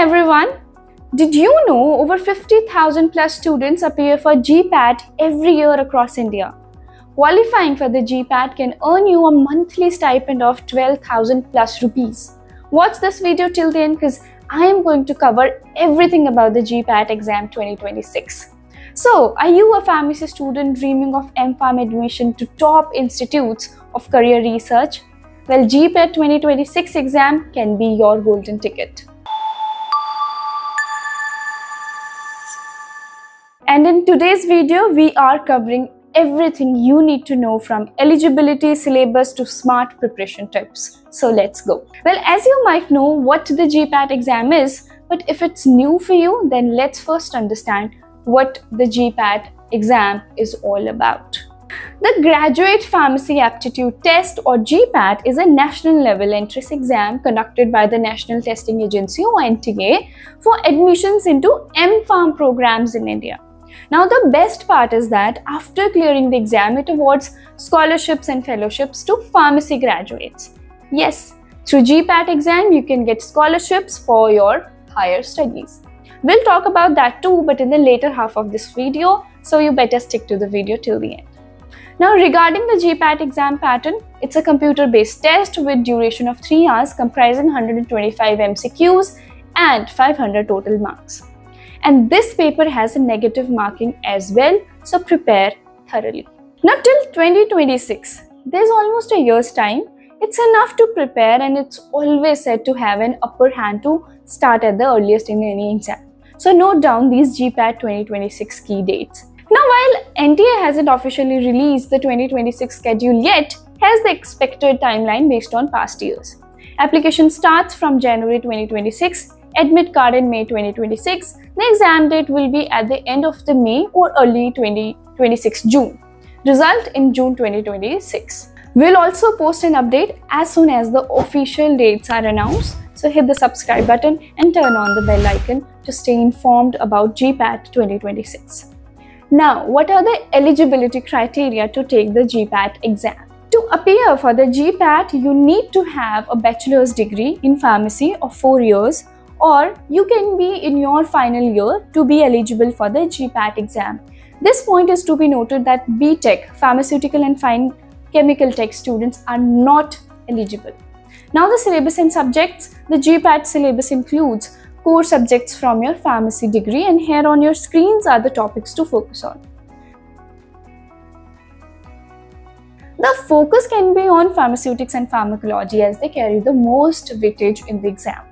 everyone! Did you know over 50,000 plus students appear for GPAT every year across India? Qualifying for the GPAT can earn you a monthly stipend of 12,000 plus rupees. Watch this video till the end because I am going to cover everything about the GPAT exam 2026. So, are you a pharmacy student dreaming of MPharm admission to top institutes of career research? Well, GPAT 2026 exam can be your golden ticket. And in today's video, we are covering everything you need to know from eligibility syllabus to smart preparation tips. So let's go. Well, as you might know what the GPAT exam is, but if it's new for you, then let's first understand what the GPAT exam is all about. The Graduate Pharmacy Aptitude Test or GPAT is a national level entrance exam conducted by the National Testing Agency or NTA for admissions into M MPharm programs in India. Now, the best part is that after clearing the exam, it awards scholarships and fellowships to pharmacy graduates. Yes, through GPAT exam, you can get scholarships for your higher studies. We'll talk about that too, but in the later half of this video, so you better stick to the video till the end. Now, regarding the GPAT exam pattern, it's a computer-based test with duration of 3 hours comprising 125 MCQs and 500 total marks. And this paper has a negative marking as well, so prepare thoroughly. Now till 2026, there's almost a year's time. It's enough to prepare and it's always said to have an upper hand to start at the earliest in any exam. So note down these GPAT 2026 key dates. Now while NTA hasn't officially released the 2026 schedule yet, has the expected timeline based on past years. Application starts from January 2026 admit card in May 2026. The exam date will be at the end of the May or early 2026 June. Result in June 2026. We'll also post an update as soon as the official dates are announced. So hit the subscribe button and turn on the bell icon to stay informed about GPAT 2026. Now, what are the eligibility criteria to take the GPAT exam? To appear for the GPAT, you need to have a bachelor's degree in pharmacy of 4 years or you can be in your final year to be eligible for the GPAT exam. This point is to be noted that BTech, pharmaceutical and fine chemical tech students are not eligible. Now the syllabus and subjects, the GPAT syllabus includes core subjects from your pharmacy degree and here on your screens are the topics to focus on. The focus can be on pharmaceutics and pharmacology as they carry the most weightage in the exam.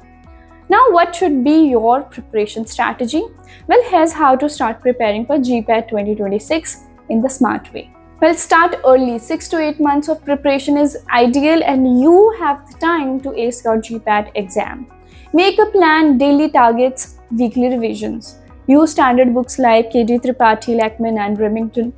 Now, what should be your preparation strategy? Well, here's how to start preparing for GPAT 2026 in the smart way. Well, start early. 6 to 8 months of preparation is ideal and you have the time to ace your GPAT exam. Make a plan, daily targets, weekly revisions. Use standard books like KD Tripathi, Lachman and Remington.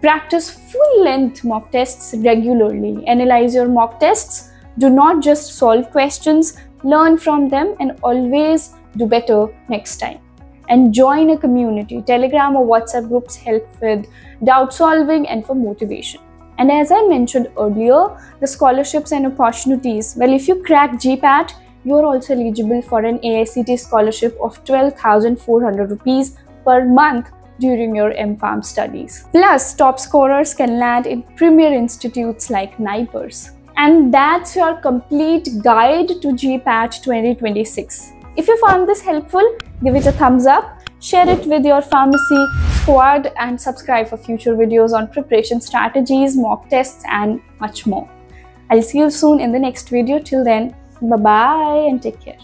Practice full-length mock tests regularly. Analyze your mock tests. Do not just solve questions, learn from them, and always do better next time. And join a community. Telegram or WhatsApp groups help with doubt solving and for motivation. And as I mentioned earlier, the scholarships and opportunities. Well, if you crack GPAT, you're also eligible for an AICTE scholarship of 12,400 rupees per month during your MPharm studies. Plus, top scorers can land in premier institutes like NIPERS. And that's your complete guide to GPAT 2026. If you found this helpful, give it a thumbs up, share it with your pharmacy squad and subscribe for future videos on preparation strategies, mock tests and much more. I'll see you soon in the next video. Till then, bye-bye and take care.